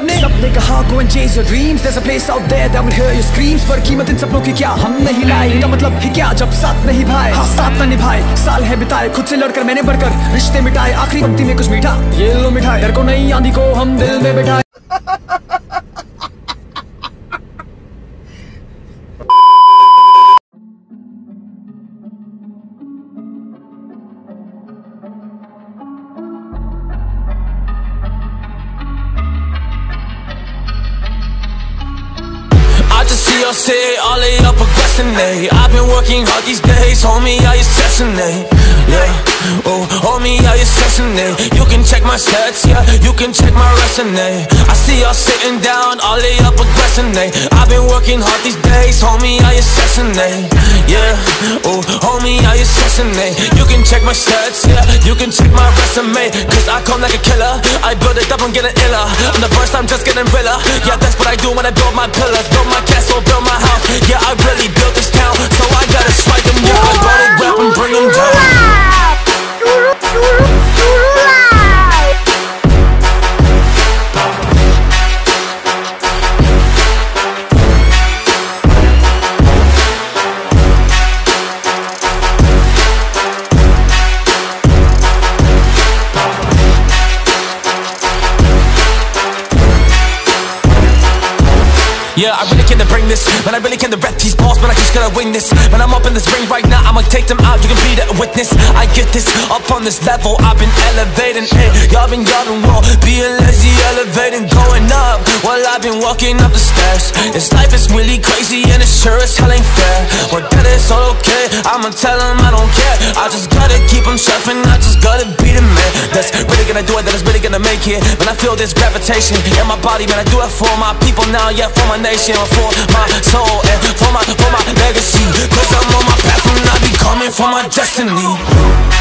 सबने सबने कहा go and chase your dreams? There's a place out there that will hear your screams. पर कीमत इन सपनों की क्या हम नहीं लाए? इनका मतलब है क्या जब साथ नहीं भाई हाँ साथ ना निभाए। साल है बिताए, खुद से लड़कर मैंने बढ़कर रिश्ते मिटाए। आखिरी पंक्ति में कुछ मीठा, ये लो मिठाई। डर को नहीं आंधी को हम दिल में बिठाए। Y'all say all lay up aggressively. I've been working hard these days, homie, how you stressing me? Yeah, oh, homie, how you stressing me? You can check my stats, yeah, you can check my resume. I see y'all sitting down, all lay up aggressively. I've been working hard these days, homie, how you stressing me? Oh, homie, how you stressing me? You can check my stats, yeah, you can check my resume. Cause I come like a killer, I build it up, I'm getting iller. I'm the first, I'm just getting realer. Yeah, that's what I do when I build my pillars, build my castle, build my house. Yeah, I really built this town, so I gotta Yeah, I really came to bring this. Man, I really came to rep these balls, man. I just gotta win this. Man, I'm up in this ring right now. I'ma take them out. You can be the witness. I get this up on this level. I've been elevating it. Y'all been yelling, wrong. Being lazy, elevating, going up. While I've been walking up the stairs. This life is really crazy and it sure as hell ain't fair. But that is all okay. I'ma tell them I don't care. I just gotta keep them shuffling. I just gotta be the man. That's really gonna do it. That is gonna make it. When I feel this gravitation in my body, man, I do it for my people now. Yeah, for my nation, for my soul, and for my for my legacy. Cause I'm on my path and I be coming for my destiny.